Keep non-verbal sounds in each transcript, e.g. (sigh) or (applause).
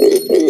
Mm-hmm. (laughs)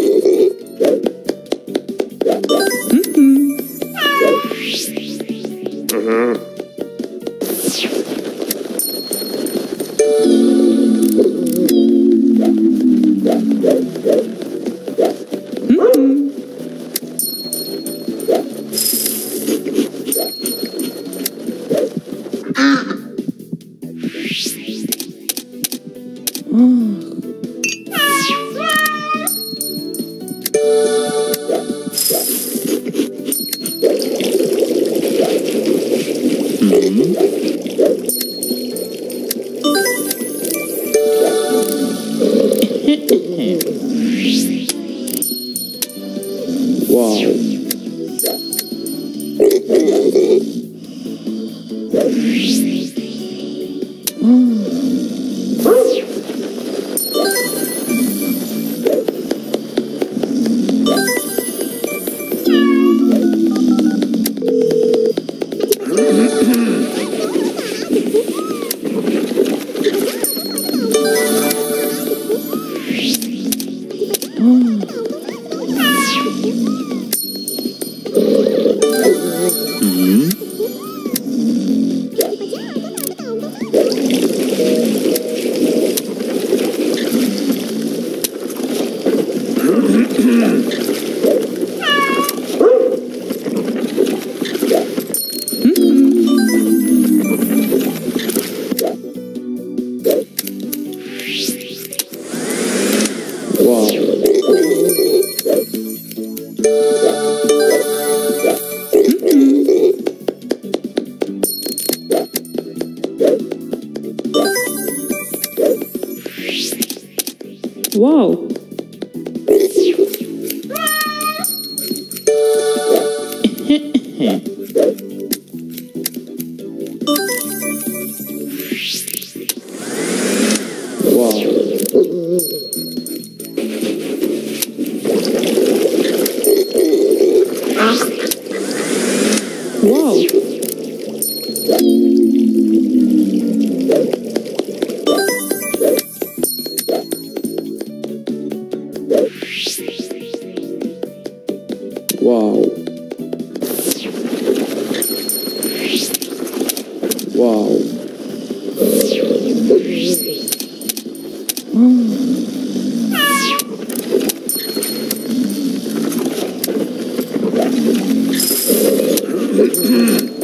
Mm-hmm.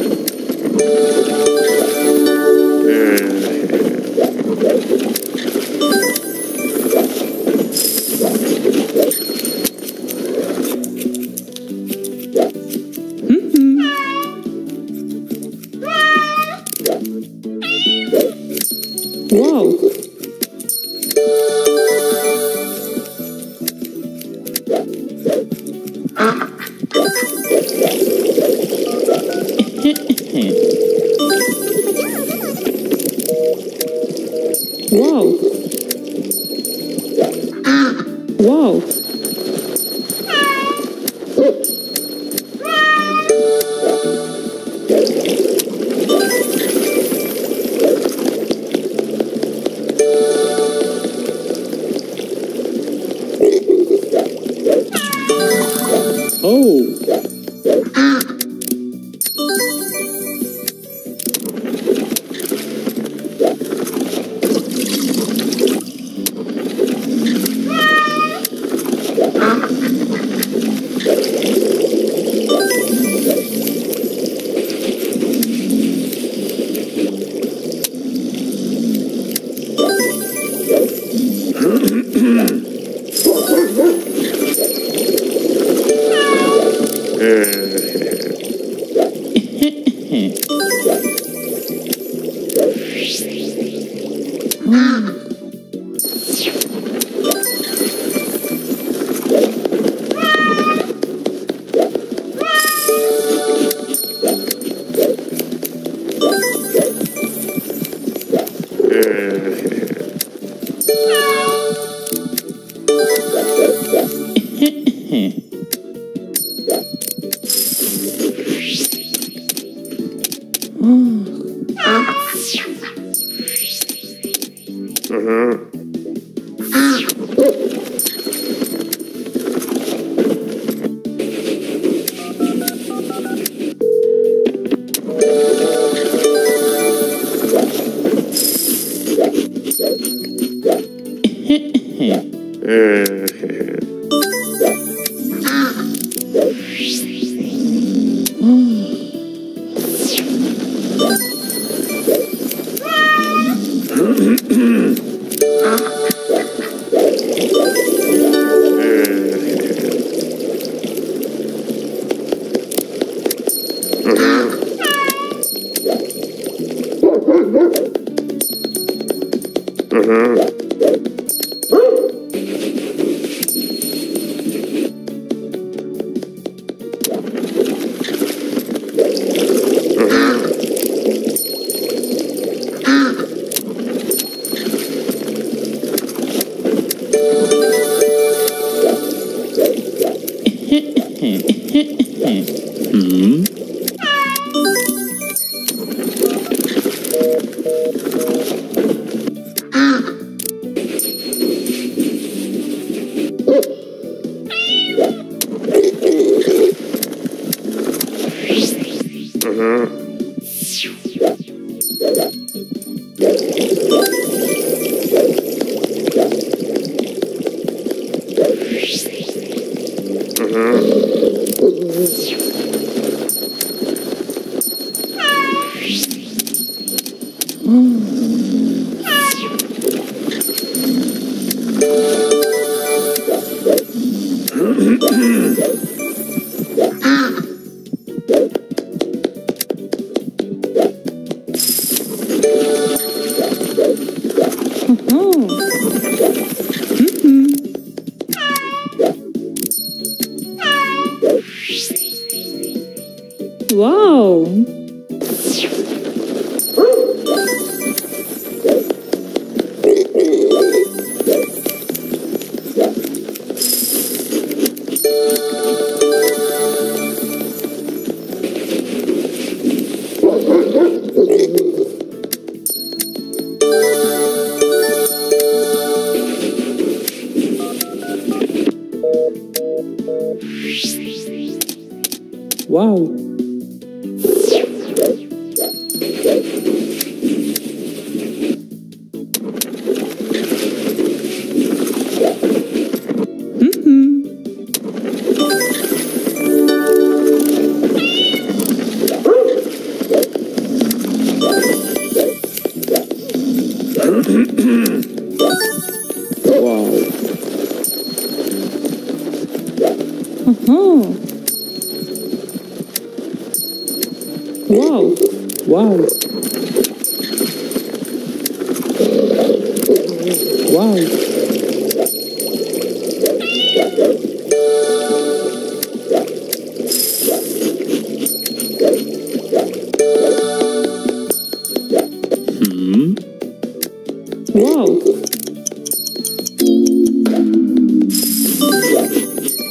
Wow. Wow. Uh-huh. Wow. Wow.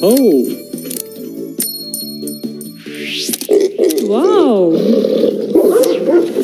Oh. Wow. Thank you.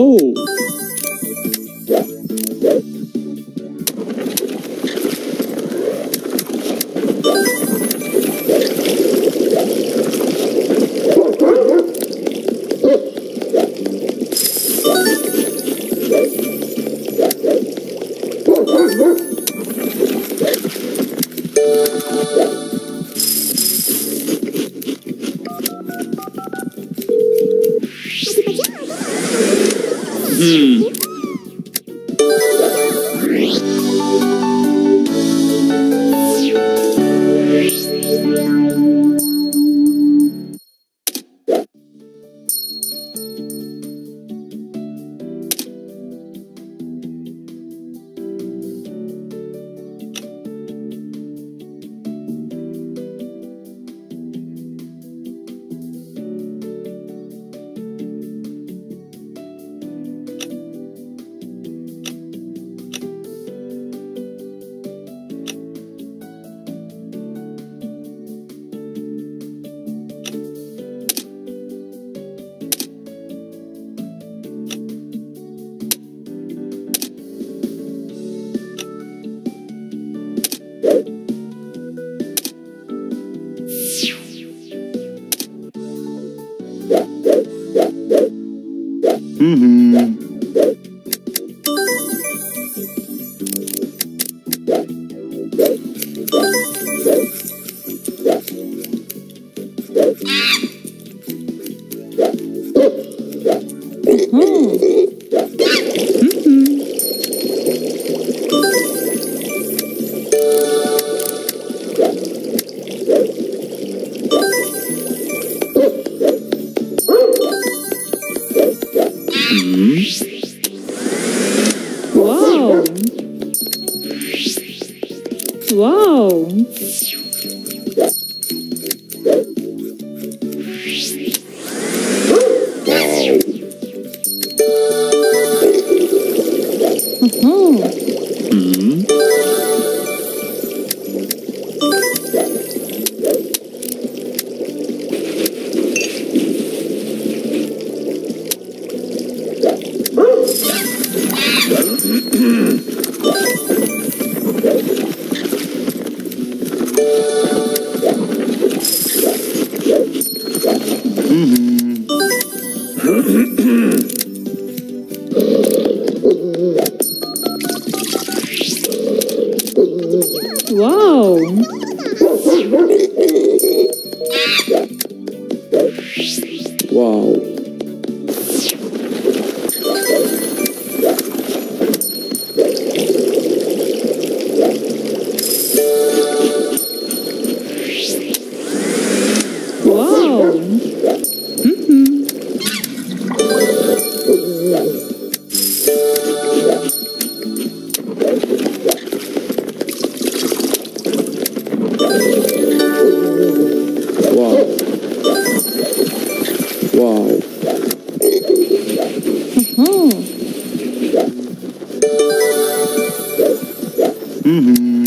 Oh. Wow. Uh-huh. Mm-hmm.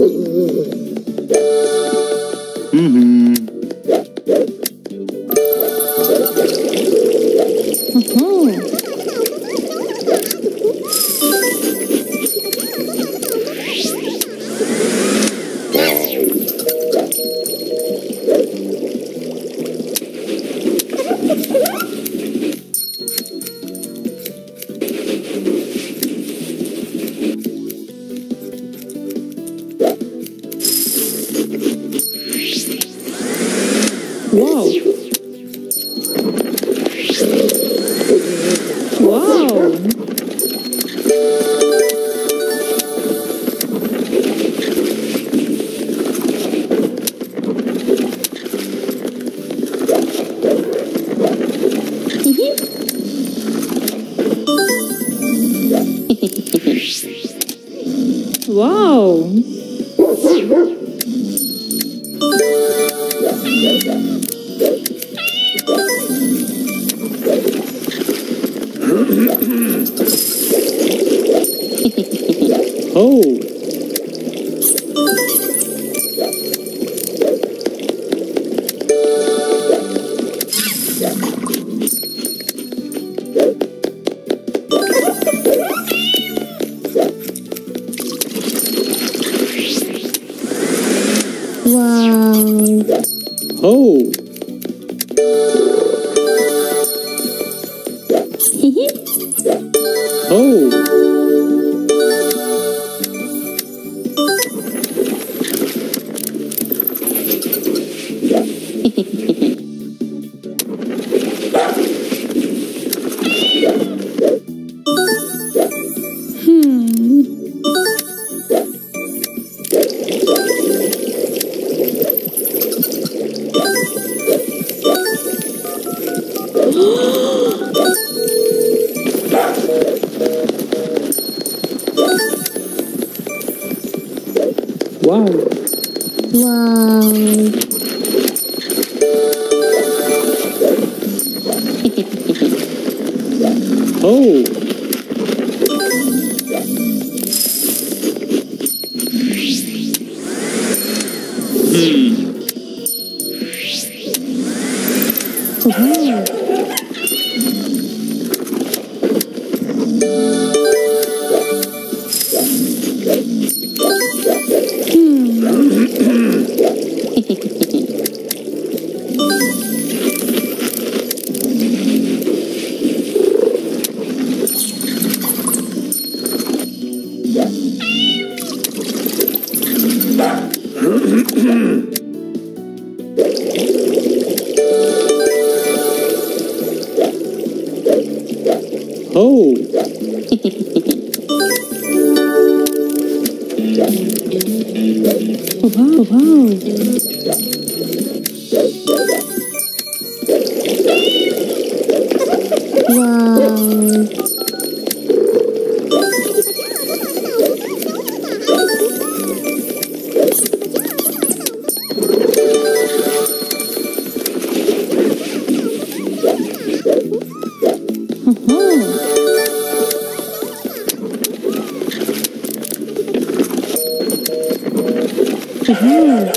Oh, Oh. Wow. wow. Wow. Mhm.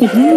Mhm.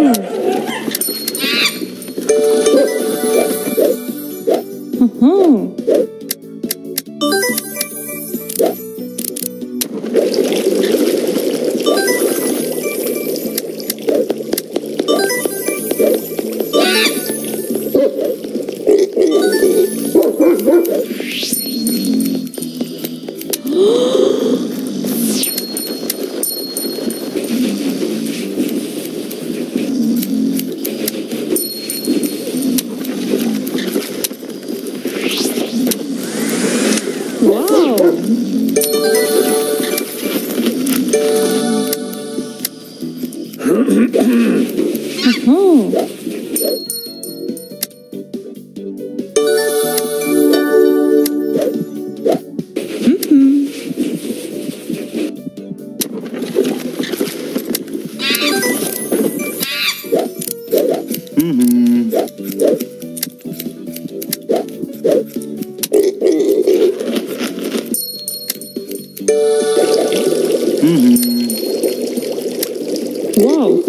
Wow.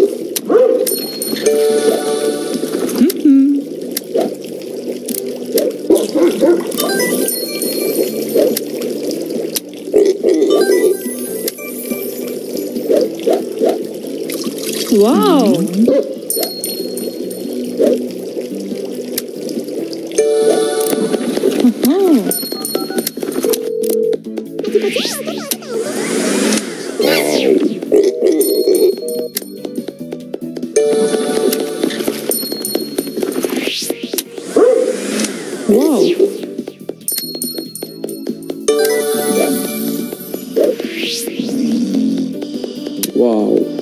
Mm-hmm. Wow. Wow.